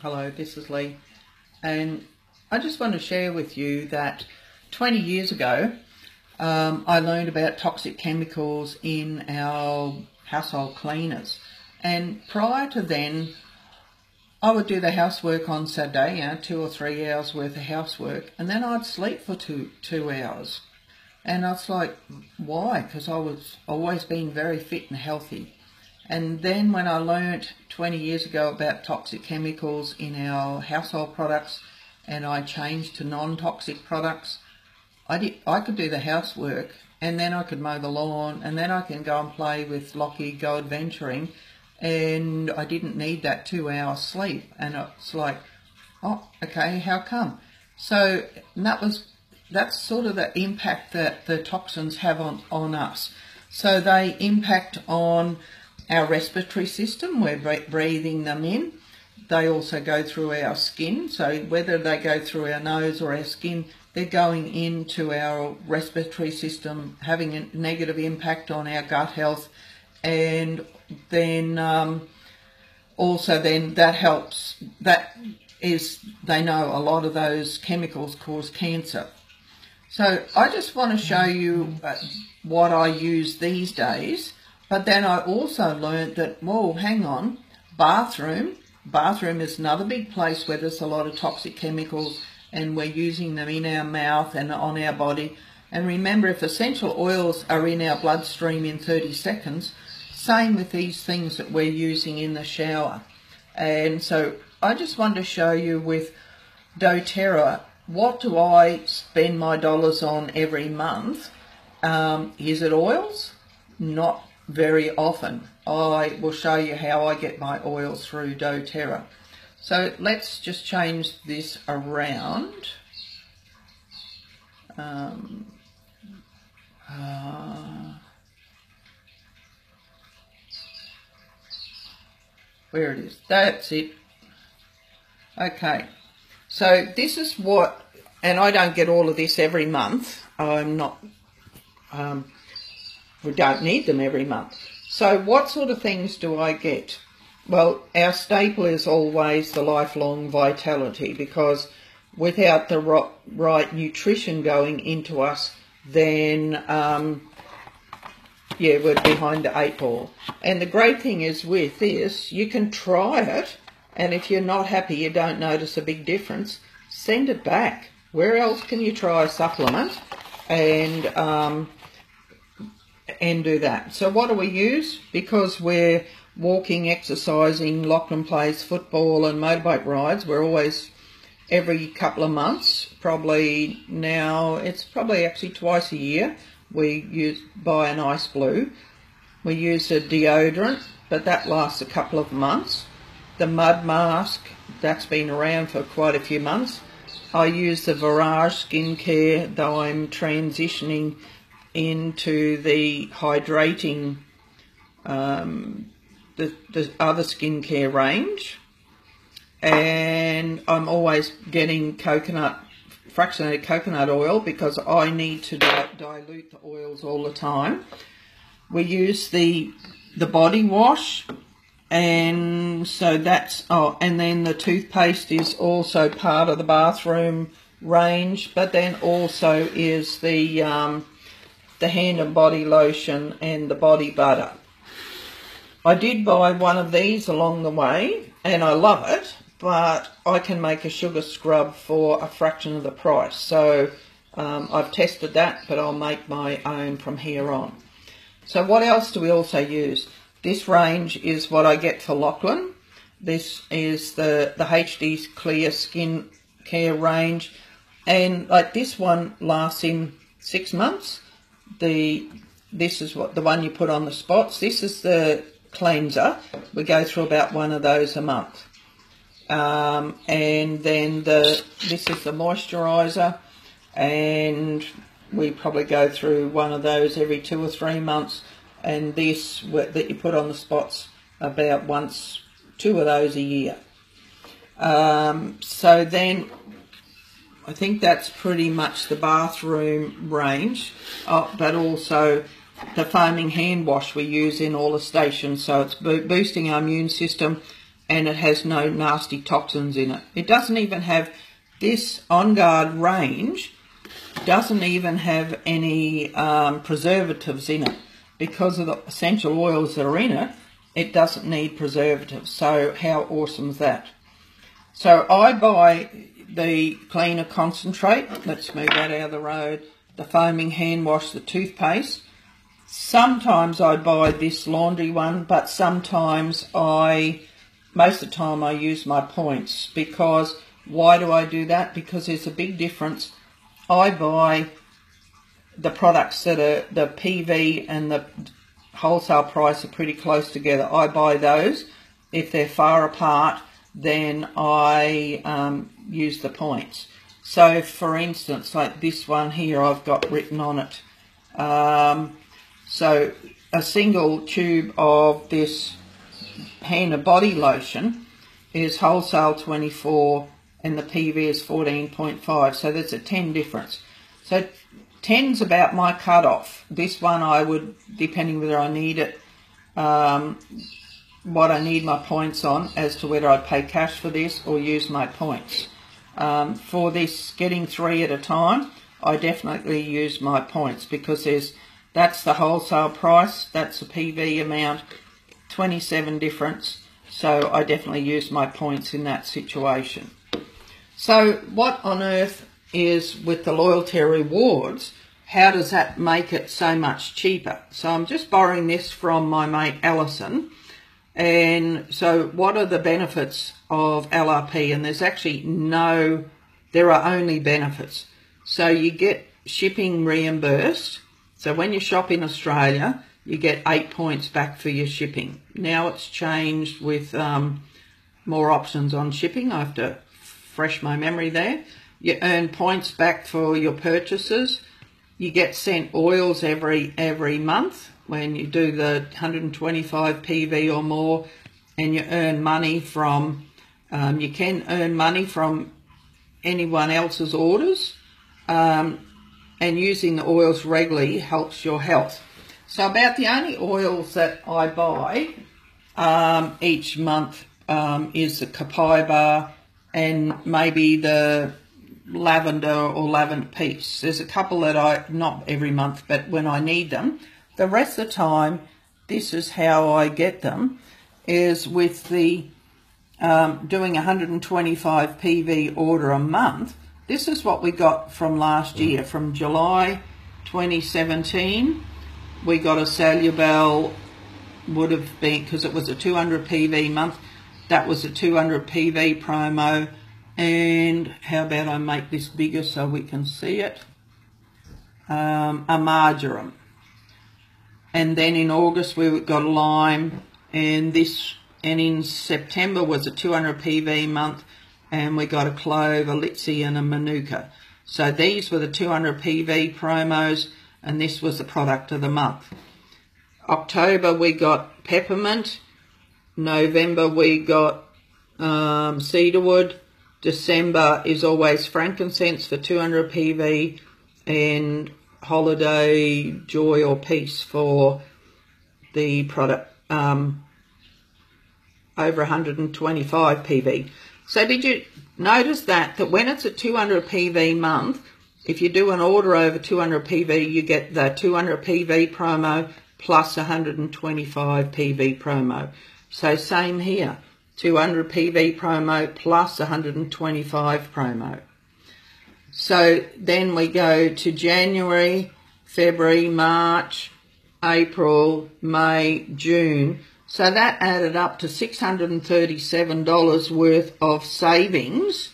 Hello, this is Leigh, and I just want to share with you that 20 years ago um, I learned about toxic chemicals in our household cleaners, and prior to then I would do the housework on Saturday, you know, two or three hours worth of housework, and then I'd sleep for two two hours. And I was like, why? Because I was always been very fit and healthy. And then when I learnt 20 years ago about toxic chemicals in our household products, and I changed to non-toxic products, I did. I could do the housework, and then I could mow the lawn, and then I can go and play with Lockie, go adventuring, and I didn't need that two hours sleep. And it's like, oh, okay, how come? So that was that's sort of the impact that the toxins have on, on us. So they impact on our respiratory system, we're breathing them in. They also go through our skin, so whether they go through our nose or our skin, they're going into our respiratory system, having a negative impact on our gut health, and then um, also then that helps. That is, they know a lot of those chemicals cause cancer. So I just want to show you uh, what I use these days. But then I also learned that, whoa, hang on, bathroom. Bathroom is another big place where there's a lot of toxic chemicals and we're using them in our mouth and on our body. And remember, if essential oils are in our bloodstream in 30 seconds, same with these things that we're using in the shower. And so I just wanted to show you with doTERRA, what do I spend my dollars on every month? Um, is it oils? Not very often. I will show you how I get my oils through doTERRA. So let's just change this around. Um, uh, where it is. That's it. Okay. So this is what, and I don't get all of this every month. I'm not, um, we don't need them every month. So what sort of things do I get? Well, our staple is always the lifelong vitality because without the right nutrition going into us, then um, yeah, we're behind the eight ball. And the great thing is with this, you can try it, and if you're not happy, you don't notice a big difference, send it back. Where else can you try a supplement and um, and do that? So what do we use? Because we're walking, exercising, Lachlan plays football and motorbike rides. We're always every couple of months, probably now it's probably actually twice a year we use buy an ice blue. We use a deodorant, but that lasts a couple of months. The mud mask, that's been around for quite a few months. I use the Verage skincare, though I'm transitioning into the hydrating, um, the, the other skincare range. And I'm always getting coconut fractionated coconut oil because I need to di dilute the oils all the time. We use the the body wash and so that's oh and then the toothpaste is also part of the bathroom range but then also is the um, the hand and body lotion and the body butter. I did buy one of these along the way and I love it but I can make a sugar scrub for a fraction of the price. So um, I've tested that, but I'll make my own from here on. So what else do we also use? This range is what I get for Lachlan. This is the, the HD Clear Skin Care range. And like this one lasts in six months. The This is what the one you put on the spots. This is the cleanser. We go through about one of those a month. Um, and then the this is the moisturiser and we probably go through one of those every two or three months and this that you put on the spots about once two of those a year um, so then I think that's pretty much the bathroom range oh, but also the foaming hand wash we use in all the stations so it's bo boosting our immune system and it has no nasty toxins in it. It doesn't even have this On Guard range doesn't even have any um, preservatives in it because of the essential oils that are in it. It doesn't need preservatives. So how awesome is that? So I buy the cleaner concentrate. Let's move that out of the road. The foaming hand wash, the toothpaste. Sometimes I buy this laundry one, but sometimes I, most of the time I use my points because why do I do that? Because there's a big difference. I buy the products that are the PV and the wholesale price are pretty close together. I buy those. If they're far apart, then I um, use the points. So, for instance, like this one here, I've got written on it. Um, so, a single tube of this hand and body lotion is wholesale 24 and the PV is 14.5. So, there's a 10 difference. So, 10's about my cutoff. This one I would, depending whether I need it, um, what I need my points on as to whether I pay cash for this or use my points. Um, for this getting three at a time, I definitely use my points because there's that's the wholesale price, that's the PV amount, 27 difference. So I definitely use my points in that situation. So what on earth is with the loyalty rewards, how does that make it so much cheaper? So I'm just borrowing this from my mate Alison. And so what are the benefits of LRP? And there's actually no, there are only benefits. So you get shipping reimbursed. So when you shop in Australia, you get eight points back for your shipping. Now it's changed with um, more options on shipping. I have to fresh my memory there. You earn points back for your purchases. You get sent oils every every month when you do the 125 PV or more, and you earn money from. Um, you can earn money from anyone else's orders, um, and using the oils regularly helps your health. So about the only oils that I buy um, each month um, is the copaiba and maybe the lavender or lavender peace. There's a couple that I, not every month, but when I need them. The rest of the time, this is how I get them, is with the um, doing 125 PV order a month. This is what we got from last year, from July 2017. We got a Salubelle, would have been, because it was a 200 PV month, that was a 200 PV promo and how about I make this bigger so we can see it? Um, a marjoram. And then in August we got a lime and this and in September was a 200 PV month and we got a clove, a litsea and a manuka. So these were the 200 PV promos and this was the product of the month. October we got peppermint. November we got um, cedarwood. December is always frankincense for 200 PV and holiday joy or peace for the product um, over 125 PV. So did you notice that, that when it's a 200 PV month, if you do an order over 200 PV, you get the 200 PV promo plus 125 PV promo. So same here. 200 PV promo plus 125 promo. So then we go to January, February, March, April, May, June. So that added up to $637 worth of savings,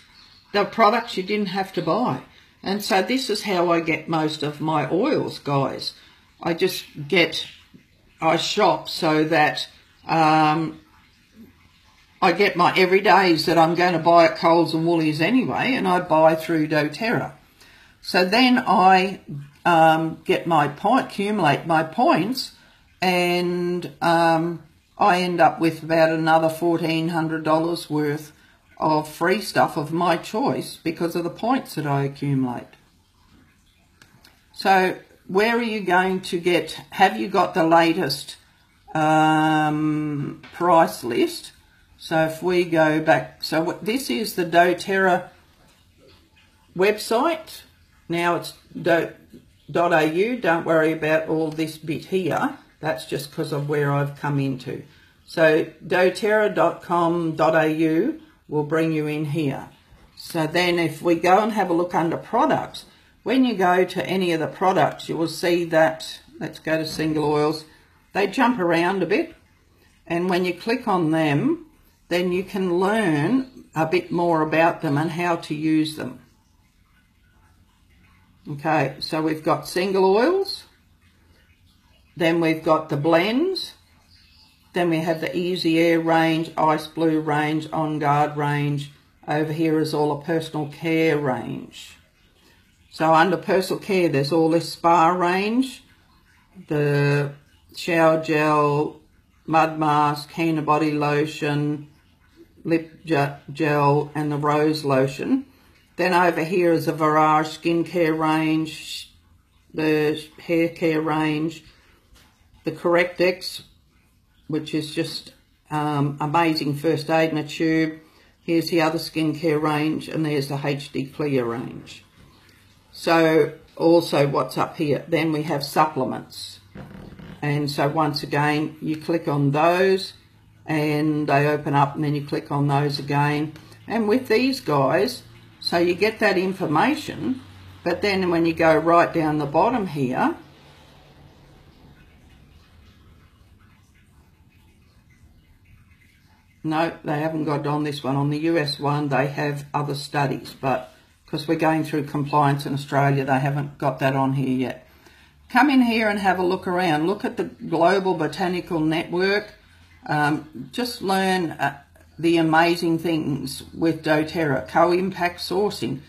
the products you didn't have to buy. And so this is how I get most of my oils, guys. I just get, I shop so that um, I get my everydays that I'm going to buy at Coles and Woolies anyway, and I buy through doTERRA. So then I um, get my point, accumulate my points, and um, I end up with about another $1,400 worth of free stuff of my choice because of the points that I accumulate. So where are you going to get, have you got the latest um, price list? So if we go back, so this is the doTERRA website. Now it's do, .au. Don't worry about all this bit here. That's just because of where I've come into. So doterra.com.au will bring you in here. So then if we go and have a look under products, when you go to any of the products, you will see that, let's go to single oils, they jump around a bit. And when you click on them, then you can learn a bit more about them and how to use them. Okay, so we've got single oils, then we've got the blends, then we have the Easy Air range, Ice Blue range, On Guard range. Over here is all a personal care range. So under personal care, there's all this spa range, the shower gel, mud mask, hand body lotion, lip gel, and the rose lotion. Then over here is the Verage skincare range, the hair care range, the Correct-X, which is just um, amazing first aid in a tube. Here's the other skincare range, and there's the HD Clear range. So also what's up here, then we have supplements. And so once again, you click on those and they open up and then you click on those again. And with these guys, so you get that information, but then when you go right down the bottom here, no, they haven't got on this one. On the US one, they have other studies, but because we're going through compliance in Australia, they haven't got that on here yet. Come in here and have a look around. Look at the Global Botanical Network. Um, just learn uh, the amazing things with doTERRA, co-impact sourcing,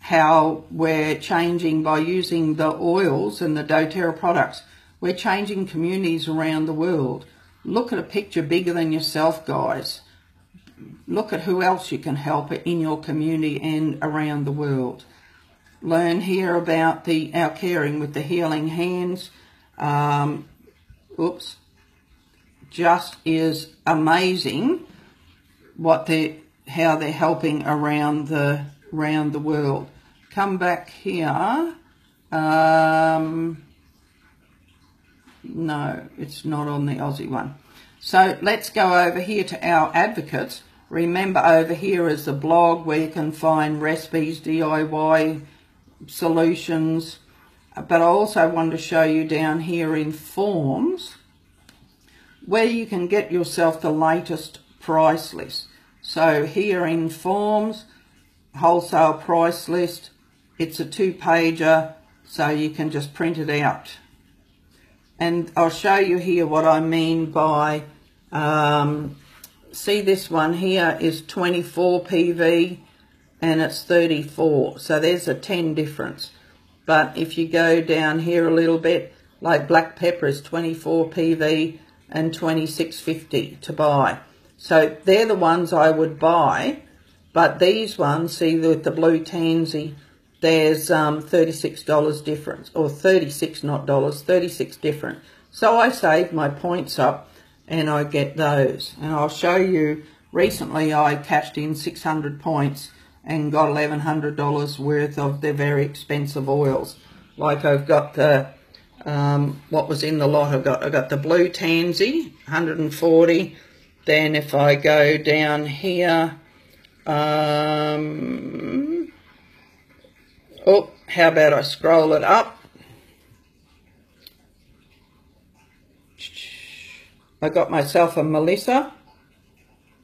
how we're changing by using the oils and the doTERRA products. We're changing communities around the world. Look at a picture bigger than yourself, guys. Look at who else you can help in your community and around the world. Learn here about the our caring with the healing hands. Um, oops. Just is amazing what they how they're helping around the around the world. Come back here. Um, no, it's not on the Aussie one. So let's go over here to our advocates. Remember over here is the blog where you can find recipes, DIY solutions. But I also want to show you down here in forms where you can get yourself the latest price list. So here in forms, wholesale price list, it's a two-pager, so you can just print it out. And I'll show you here what I mean by, um, see this one here is 24 PV and it's 34. So there's a 10 difference. But if you go down here a little bit, like black pepper is 24 PV and 26.50 to buy. So they're the ones I would buy. But these ones, see with the blue tansy, there's um, $36 difference, or 36 not dollars, 36 different. So I save my points up and I get those. And I'll show you, recently I cashed in 600 points and got $1,100 worth of their very expensive oils. Like I've got the, um, what was in the lot, I've got, I've got the blue tansy, 140 then if I go down here, um, oh, how about I scroll it up? I got myself a Melissa.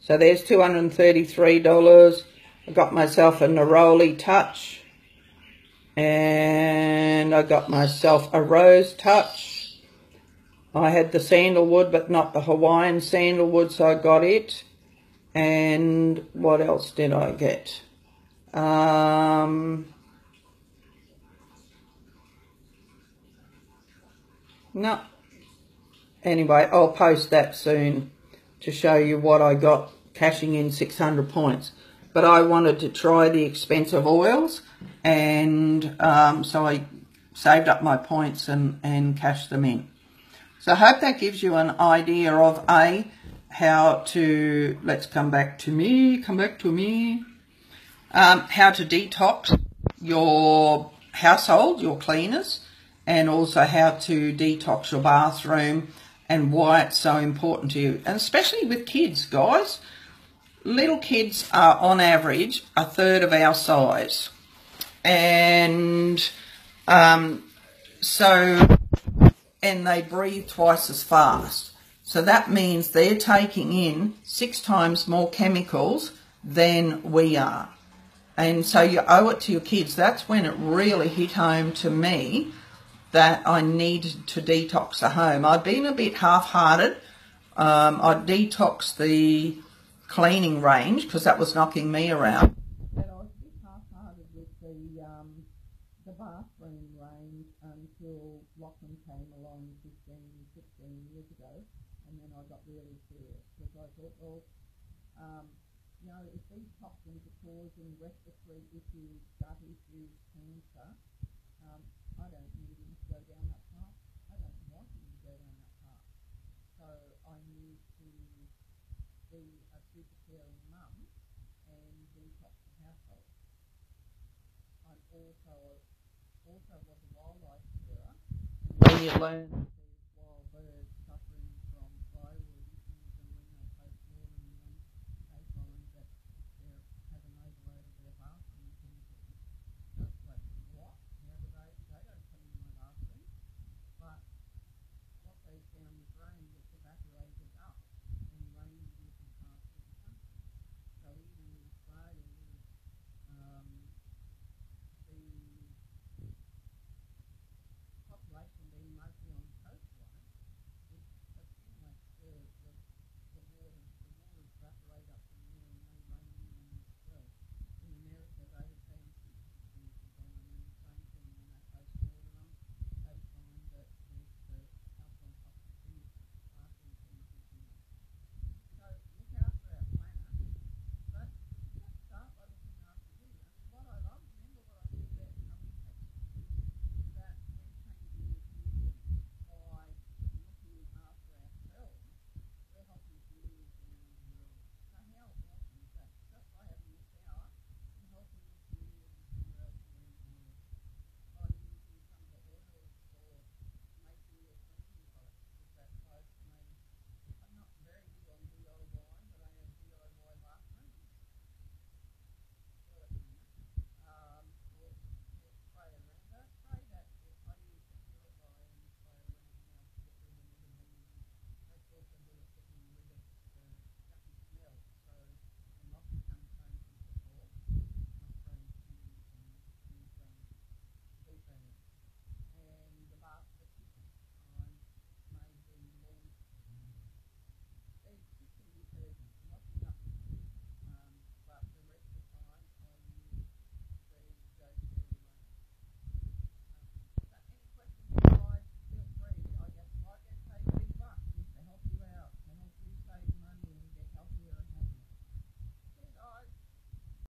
So there's $233. I got myself a Neroli Touch. And I got myself a Rose Touch. I had the sandalwood, but not the Hawaiian sandalwood, so I got it. And what else did I get? Um, no. Anyway, I'll post that soon to show you what I got cashing in 600 points. But I wanted to try the expensive oils, and um, so I saved up my points and, and cashed them in. So I hope that gives you an idea of A, how to, let's come back to me, come back to me, um, how to detox your household, your cleaners, and also how to detox your bathroom and why it's so important to you. And especially with kids, guys. Little kids are on average a third of our size. And um, so, and they breathe twice as fast. So that means they're taking in six times more chemicals than we are. And so you owe it to your kids. That's when it really hit home to me that I needed to detox the home. I'd been a bit half-hearted. Um, I detoxed the cleaning range because that was knocking me around. And I was a bit half-hearted with the, um, the bathroom range until Lachlan came along 15, 16 years ago. And then I got really serious because I thought, well, um, you know, if these toxins are causing respiratory issues, gut issues, cancer, um, I don't need him to go down that path. I don't want him to go down that path. So I need to be super caring mum and detox the household. I'm also also was a wildlife carer. When you learn